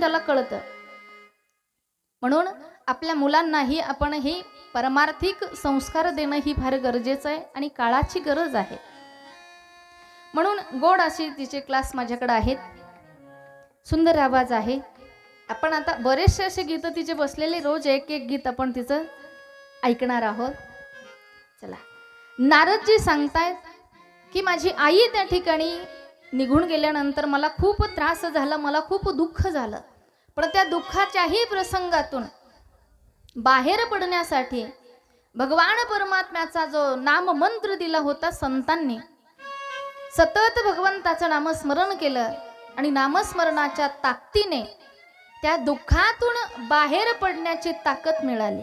त्याला कळतं. म्हणून आपल्या मुलांनाही आपण हे परमार्थिक संस्कार देणं ही फार गरजेचं आहे आणि काळाची गरज आहे. म्हणून गोड अशी तिचे क्लास माझ्याकडे आहेत. सुंदर आवाज आहे. आपण आता बरेचसे असे गीतं तिचे बसलेले रोज एक एक गीत आपण तिचं ऐकणार आहोत. चला. नारदजी सांगतायत की माझी आई त्या ठिकाणी निघून गेल्यानंतर मला खूप त्रास झाला मला खूप दुःख झालं. पण त्या दुःखाच्याही प्रसंगातून बाहेर पडण्यासाठी भगवान परमात्म्याचा जो नाम मंत्र दिला होता संतांनी सतत भगवंताचं नामस्मरण केलं आणि नामस्मरणाच्या ताकदीने त्या दुःखातून बाहेर पडण्याची ताकद मिळाली.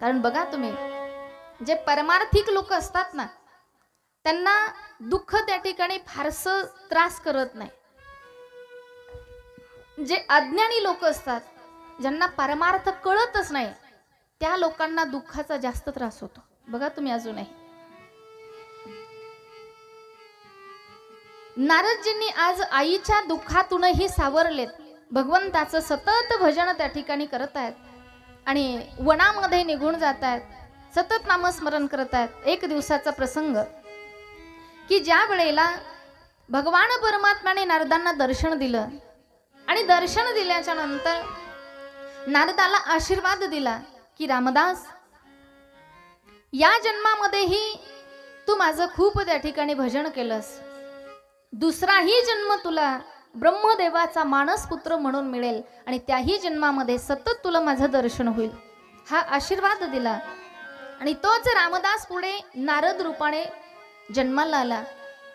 कारण बघा तुम्ही जे परमार्थिक लोक असतात ना त्यांना दुःख त्या ठिकाणी फारसं त्रास करत नाही. जे अज्ञानी लोक असतात ज्यांना परमार्थ कळतच नाही त्या लोकांना दुःखाचा जास्त त्रास होतो. बघा तुम्ही अजूनही. नारदजींनी आज आईच्या दुःखातूनही सावरलेत. भगवंताचं सतत भजन त्या ठिकाणी करत आहेत. आणि वनामध्ये निघून जात आहेत. सतत नामस्मरण करत आहेत. एक दिवसाचा प्रसंग. की ज्या वेळेला भगवान परमात्म्याने नारदांना दर्शन दिलं आणि दर्शन दिल्याच्या नंतर नारदाला आशीर्वाद दिला की रामदास या जन्मामध्येही तू माझं खूप त्या ठिकाणी भजन केलंस. दुसराही जन्म तुला ब्रह्मदेवाचा मानस पुत्र म्हणून मिळेल आणि त्याही जन्मामध्ये सतत तुला माझं दर्शन होईल. हा आशीर्वाद दिला. आणि तोच रामदास पुढे नारद रूपाने जन्माला आला.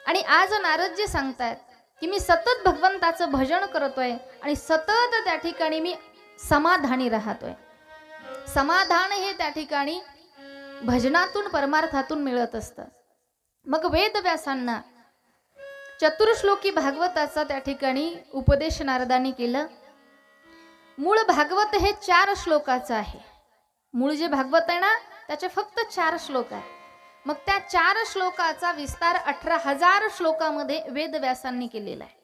आणि आज नारद जे सांगतायत की मी सतत भगवंताचं भजन करतोय आणि सतत त्या ठिकाणी मी समाधानी राहतोय. समाधान हे त्या ठिकाणी भजनातून परमार्थातून मिळत असतं. मग वेदव्यासांना चतुर्श्लोकी भागवताचा त्या ठिकाणी उपदेश नारदांनी केलं. मूळ भागवत हे चार श्लोकाचं आहे. मूळ जे भागवत आहे ना त्याचे फक्त चार श्लोक आहे मग त्या चार श्लोकाचा विस्तार अठरा हजार श्लोकामध्ये वेदव्यासांनी केलेला आहे.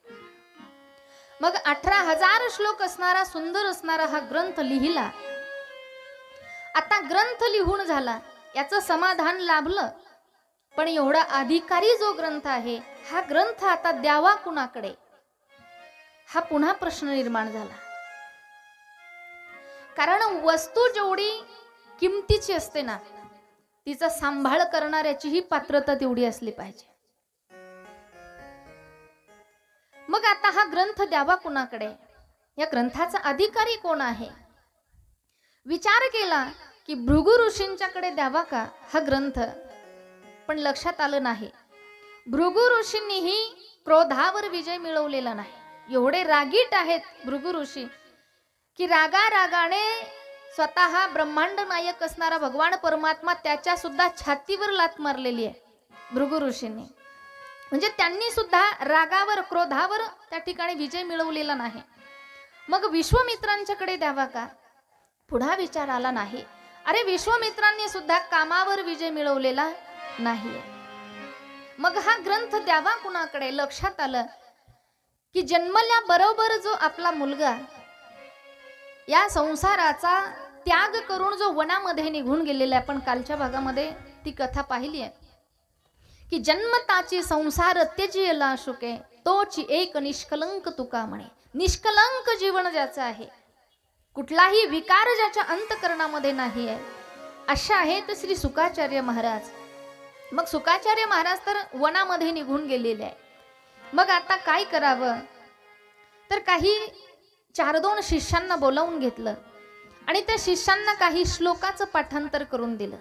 मग अठरा हजार श्लोक असणारा सुंदर असणारा हा ग्रंथ लिहिला. आता ग्रंथ लिहून झाला याचं समाधान लाभलं पण एवढा अधिकारी जो ग्रंथ आहे हा ग्रंथ आता द्यावा कुणाकडे? हा पुन्हा प्रश्न निर्माण झाला. कारण वस्तू जेवढी किमतीची असते ना तिचा सांभाळ करणाऱ्याचीही पात्रता तेवढी असली पाहिजे. मग आता हा ग्रंथ द्यावा कुणाकडे? या ग्रंथाचा अधिकारी कोण आहे? विचार केला की भृगु ऋषींच्याकडे द्यावा का हा ग्रंथ? पण लक्षात आलं नाही. भृगु ऋषींनीही क्रोधावर विजय मिळवलेला नाही. एवढे रागीट आहेत भृगु ऋषी की रागा रागाने स्वतः ब्रह्मांड नायक असणारा भगवान परमात्मा त्याच्या सुद्धा छातीवर लात मारलेली आहे. भृगु ऋषींनी. म्हणजे त्यांनी सुद्धा रागावर क्रोधावर त्या ठिकाणी विजय मिळवलेला नाही. मग विश्वमित्रांच्याकडे द्यावा का? पुढा विचार आला नाही. अरे विश्वमित्रांनी सुद्धा कामावर विजय मिळवलेला नाही. मग हा ग्रंथ द्यावा कुणाकडे? लक्षात आलं की जन्मल्याबरोबर जो आपला मुलगा या संसाराचा त्याग करून जो वनामध्ये निघून गेलेला आहे आपण कालच्या भागामध्ये ती कथा पाहिली आहे. की जन्मताची संसार त्यजियला शुके तोची एक निष्कलंक तुका म्हणे. निष्कलंक जीवन ज्याचं आहे कुठलाही विकार ज्याच्या अंतकरणामध्ये नाही आहे. अशा आहेत श्री सुकाचार्य महाराज. मग सुकाचार्य महाराज तर वनामध्ये निघून गेलेले आहे. मग आता काय करावं? तर काही चार दोन शिष्यांना बोलावून घेतलं. आणि त्या शिष्यांना काही श्लोकाचं पाठांतर करून दिलं.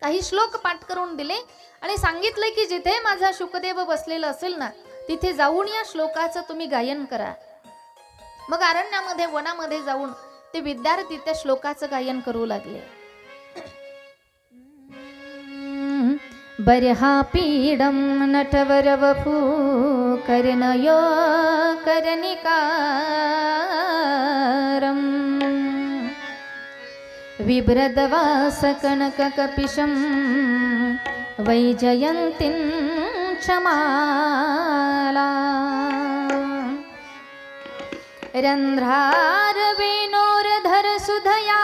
काही श्लोक पाठ करून दिले आणि सांगितलं की जिथे माझा शुकदेव बसलेला असेल ना तिथे जाऊन या श्लोकाचं तुम्ही गायन करा. मग अरण्यामध्ये वनामध्ये जाऊन ते विद्यार्थी त्या श्लोकाचं गायन करू लागले. बर्हापीडं नटवरवपू कर्णयो कर्णिकारम्. विभ्रदवासकनकपिशं वैजयन्तीं क्षमाला। रन्ध्रारवेणोरधरसुधया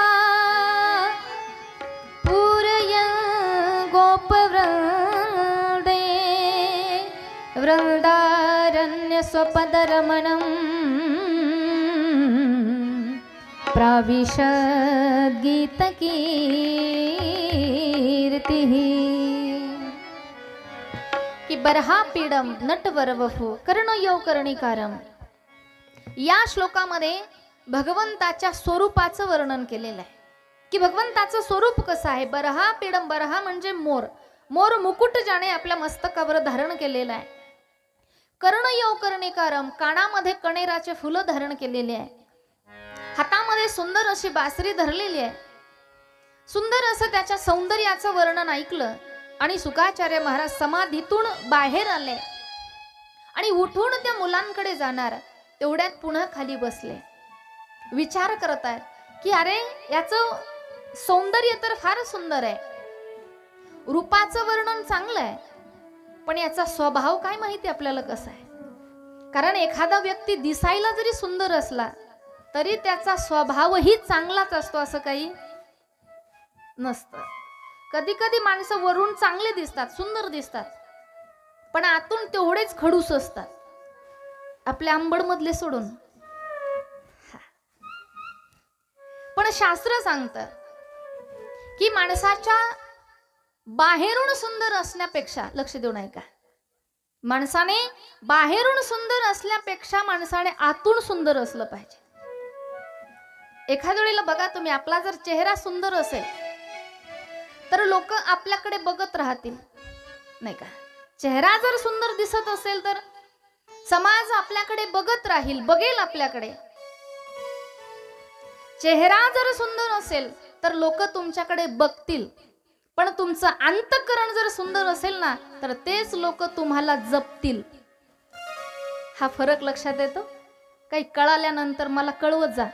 पूरय गोपवृन्दे। वृन्दारण्यस्वपदरमणम् स्वपदरमणम् प्राविशद् गीतकीर्तिः की बरहा पीडम नटवरवफू कर्णयो कर्णिकारम। या श्लोकामध्ये भगवंताच्या स्वरूपाचं वर्णन केलेलं आहे. की भगवंताचं स्वरूप कसं आहे? बरहा पीडम बरहा म्हणजे मोर. मोर मुकुट ज्याने आपल्या मस्तकावर धारण केलेलं आहे. कर्णयो कर्णिकारम कानामध्ये कणेराचे फुलं धारण केलेले आहे. हातामध्ये सुंदर अशी बासरी धरलेली आहे. सुंदर असं त्याच्या सौंदर्याचं वर्णन ऐकलं आणि सुखाचार्य महाराज समाधीतून बाहेर आले. आणि उठून त्या मुलांकडे जाणार तेवढ्यात पुन्हा खाली बसले. विचार करत आहेत की अरे याचं सौंदर्य तर फार सुंदर आहे. रूपाचं वर्णन चांगलं आहे पण याचा स्वभाव काय माहिती आपल्याला कसा आहे? कारण एखादा व्यक्ती दिसायला जरी सुंदर असला तरी त्याचा स्वभावही चांगलाच असतो असं काही नसतं. कधी कधी माणसं वरून चांगले दिसतात सुंदर दिसतात पण आतून तेवढेच खडूस असतात. आपल्या आंबडमधले सोडून. पण शास्त्र सांगतं की माणसाच्या बाहेरून सुंदर असण्यापेक्षा लक्ष देऊन ऐका माणसाने बाहेरून सुंदर असल्यापेक्षा माणसाने आतून सुंदर असलं पाहिजे. एखाद्या वेळेला बघा तुम्ही आपला जर चेहरा सुंदर असेल तर लोक आपल्याकडे बघत राहतील. नाही का? चेहरा जर सुंदर दिसत असेल तर समाज आपल्याकडे बघत राहील बघेल आपल्याकडे. चेहरा जर सुंदर असेल तर लोक तुमच्याकडे बघतील. पण तुमचं अंतकरण जर सुंदर असेल ना तर तेच लोक तुम्हाला जपतील. हा फरक लक्षात येतो? काही कळाल्यानंतर मला कळवत जा.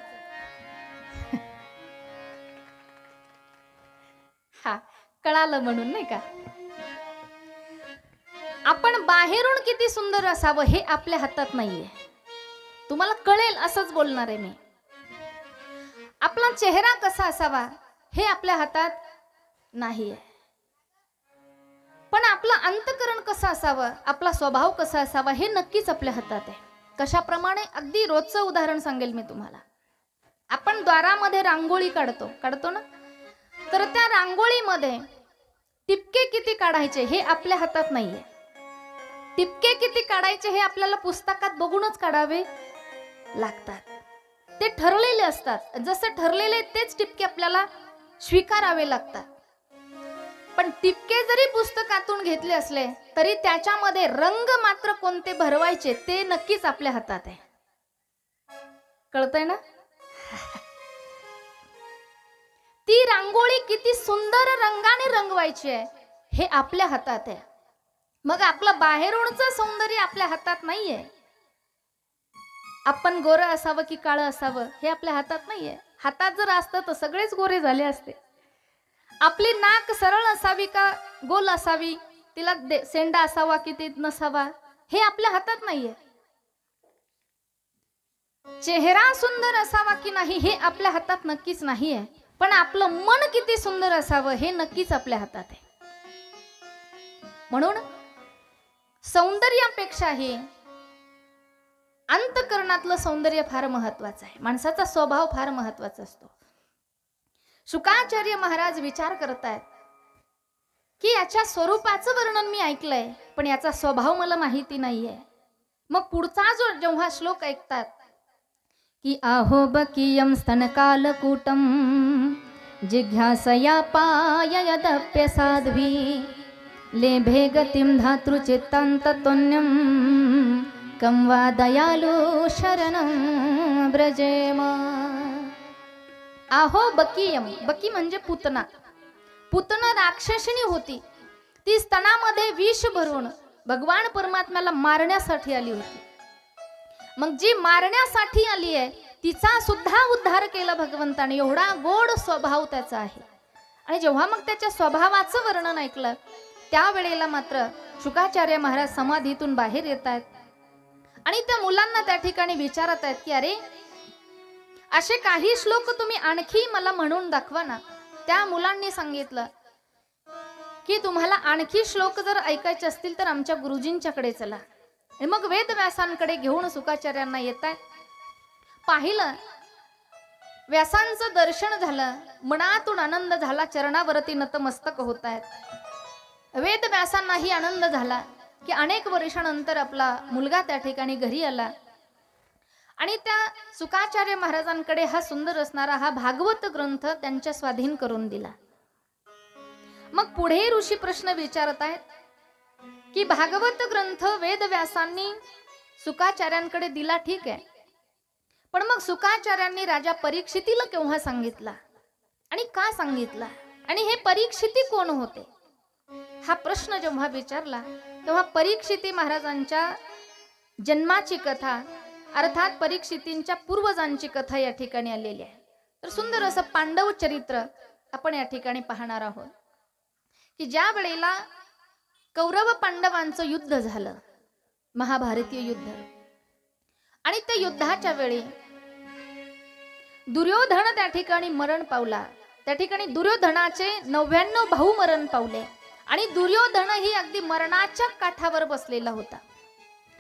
कळालं म्हणून नाही का? आपण बाहेरून किती सुंदर असावं हे आपल्या हातात नाहीये. तुम्हाला कळेल असंच बोलणार आहे मी. आपला चेहरा कसा असावा हे आपल्या हातात नाहीये. पण आपलं अंतकरण कसं असावं आपला स्वभाव कसा असावा हे नक्कीच आपल्या हातात आहे. कशाप्रमाणे अगदी रोजचं उदाहरण सांगेल मी तुम्हाला. आपण द्वारामध्ये रांगोळी काढतो. काढतो ना? तर त्या रांगोळीमध्ये टिपके किती काढायचे हे आपल्या हातात नाहीये. टिपके किती काढायचे हे आपल्याला पुस्तकात बघूनच काढावे लागतात. ते ठरलेले असतात. जसं ठरलेले तेच टिपके आपल्याला स्वीकारावे लागतात. पण टिपके जरी पुस्तकातून घेतले असले तरी त्याच्यामध्ये रंग मात्र कोणते भरवायचे ते नक्कीच आपल्या हातात आहे. कळतंय ना? ती रांगोळी किती सुंदर रंगाने रंगवायची आहे हे आपल्या हातात आहे. मग आपलं बाहेरूनचं सौंदर्य आपल्या हातात नाहीये. आपण गोरं असावं की काळं असावं हे आपल्या हातात नाहीये. हातात जर असतं तर सगळेच गोरे झाले असते. आपली नाक सरळ असावी का गोल असावी? तिला दे- सेंडा असावा की ते नसावा? हे आपल्या हातात नाहीये. चेहरा सुंदर असावा की नाही हे आपल्या हातात नक्कीच नाहीये. पण आपलं मन किती सुंदर असावं हे नक्कीच आपल्या हातात आहे. म्हणून सौंदर्यापेक्षाही अंतकरणातलं सौंदर्य फार महत्वाचं आहे. माणसाचा स्वभाव फार महत्त्वाचा असतो. शुकाचार्य महाराज विचार करतायत की याच्या स्वरूपाचं वर्णन मी ऐकलंय पण याचा स्वभाव मला माहिती नाहीये. मग पुढचा जो जेव्हा श्लोक ऐकतात की आहो बकीयम स्तनकालकूटम जिज्ञासया पाययदप्य साध्वी लेभे गतिं धातृचित्तान्ततोन्यं कं वा दयालु शरणं ब्रजेम आहो बकीयम बकी म्हणजे पुतना। पुतना राक्षसनी होती। ती स्तनामध्ये विष भरून भगवान परमात्म्याला मारण्यासाठी आली होती। मग जी मारण्यासाठी आली आहे तिचा सुद्धा उद्धार केला भगवंताने. एवढा गोड स्वभाव त्याचा आहे. आणि जेव्हा मग त्याच्या स्वभावाचं वर्णन ऐकलं त्यावेळेला मात्र शुकाचार्य महाराज समाधीतून बाहेर येत आहेत. आणि त्या मुलांना त्या ठिकाणी विचारत आहेत की अरे असे काही श्लोक तुम्ही आणखी मला म्हणून दाखवा ना. त्या मुलांनी सांगितलं की तुम्हाला आणखी श्लोक जर ऐकायचे असतील तर आमच्या गुरुजींच्याकडे चला. हे मग वेदव्यासांकडे घेऊन सुखाचार्यांना येत पाहिलं व्यासांचं दर्शन झालं मनातून आनंद झाला चरणावरती नतमस्तक होत आहेत वेदव्यासांनाही आनंद झाला की अनेक वर्षानंतर आपला मुलगा त्या ठिकाणी घरी आला. आणि त्या सुकाचार्य महाराजांकडे हा सुंदर असणारा हा भागवत ग्रंथ त्यांच्या स्वाधीन करून दिला. मग पुढे ऋषी प्रश्न विचारत आहेत की भागवत ग्रंथ वेदव्यासांनी सुकाचार्यांकडे दिला ठीक आहे. पण मग सुकाचार्यांनी राजा परीक्षितीला केव्हा सांगितला? आणि का सांगितला? आणि हे परीक्षिती कोण होते? हा प्रश्न जेव्हा विचारला तेव्हा परीक्षिती महाराजांच्या जन्माची कथा अर्थात परीक्षितींच्या पूर्वजांची कथा या ठिकाणी आलेली आहे. तर सुंदर असं पांडव चरित्र आपण या ठिकाणी पाहणार आहोत. की ज्या वेळेला कौरव पांडवांचं युद्ध झालं. महाभारतीय युद्ध. आणि त्या युद्धाच्या वेळी दुर्योधन त्या ठिकाणी मरण पावला. त्या ठिकाणी दुर्योधनाचे नव्याण्णव भाऊ मरण पावले. आणि दुर्योधन ही अगदी मरणाच्या काठावर बसलेला होता.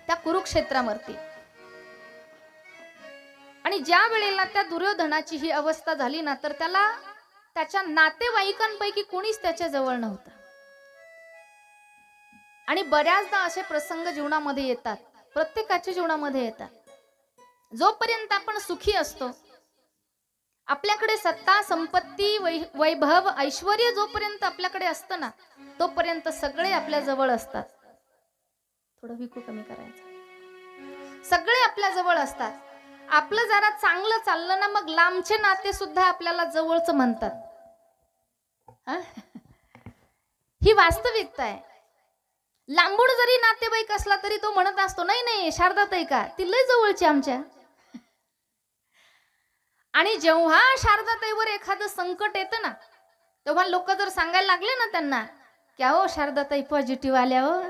त्या कुरुक्षेत्रावरती. आणि ज्या वेळेला त्या दुर्योधनाची ही अवस्था झाली ना तर त्याला त्याच्या नातेवाईकांपैकी कोणीच त्याच्याजवळ नव्हतं. आणि बऱ्याचदा असे प्रसंग जीवनामध्ये येतात. प्रत्येकाच्या जीवनामध्ये येतात. जोपर्यंत आपण सुखी असतो आपल्याकडे सत्ता संपत्ती वै- वैभव ऐश्वर जोपर्यंत आपल्याकडे असतं ना तोपर्यंत सगळे आपल्या जवळ असतात. थोडं विकू कमी करायचं. सगळे आपल्या जवळ असतात. आपलं जरा चांगलं चाललं ना मग लांबचे नाते सुद्धा आपल्याला जवळच म्हणतात. ही? वास्तविकता आहे. लांबून जरी नातेवाईक असला तरी तो म्हणत असतो नाही नाही शारदाताई का? ती लय जवळची आमच्या. आणि जेव्हा शारदाताईवर एखादं संकट येतं ना तेव्हा लोक जर सांगायला लागले ना त्यांना की अहो शारदाताई पॉझिटिव्ह आल्या हो.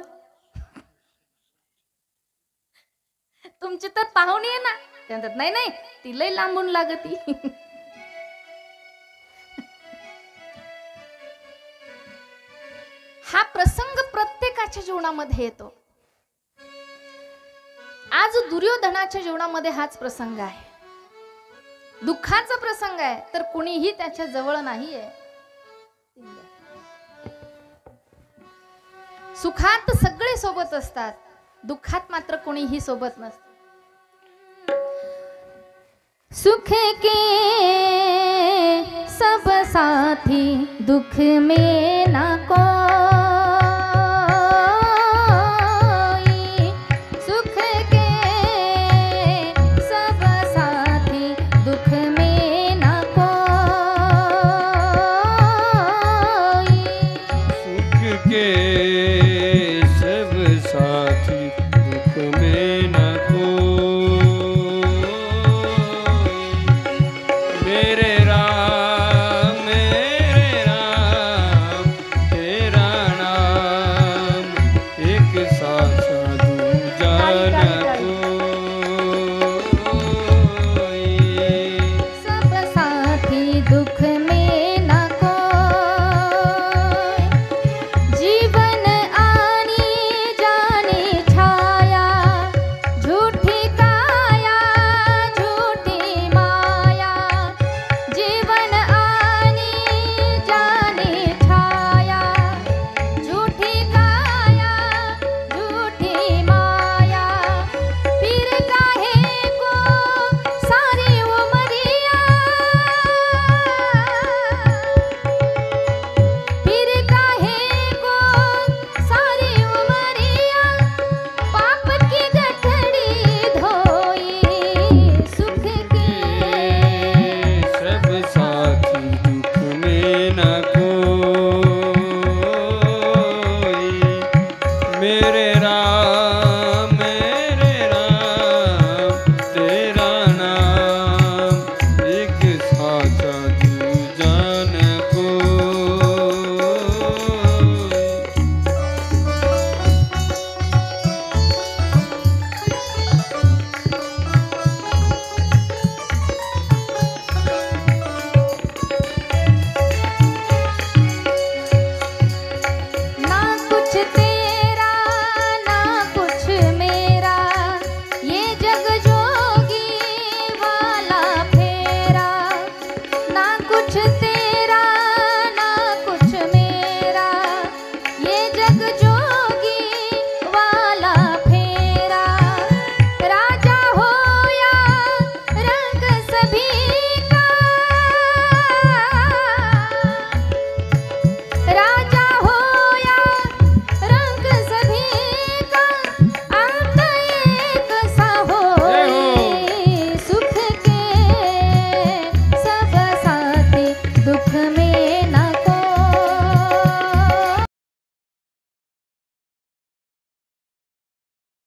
तुमची तर पाहुणी आहे ना. ते म्हणतात नाही नाही ती लय लांबून लागती. जीवनामध्ये येतो. आज दुर्योधनाच्या जीवनामध्ये हाच प्रसंग आहे. दुःखाचा प्रसंग आहे तर कुणीही त्याच्याजवळ नाहीये. सुखात सगळे सोबत असतात दुःखात मात्र कोणीही सोबत नसत. सुख के सब साथी दुख में ना को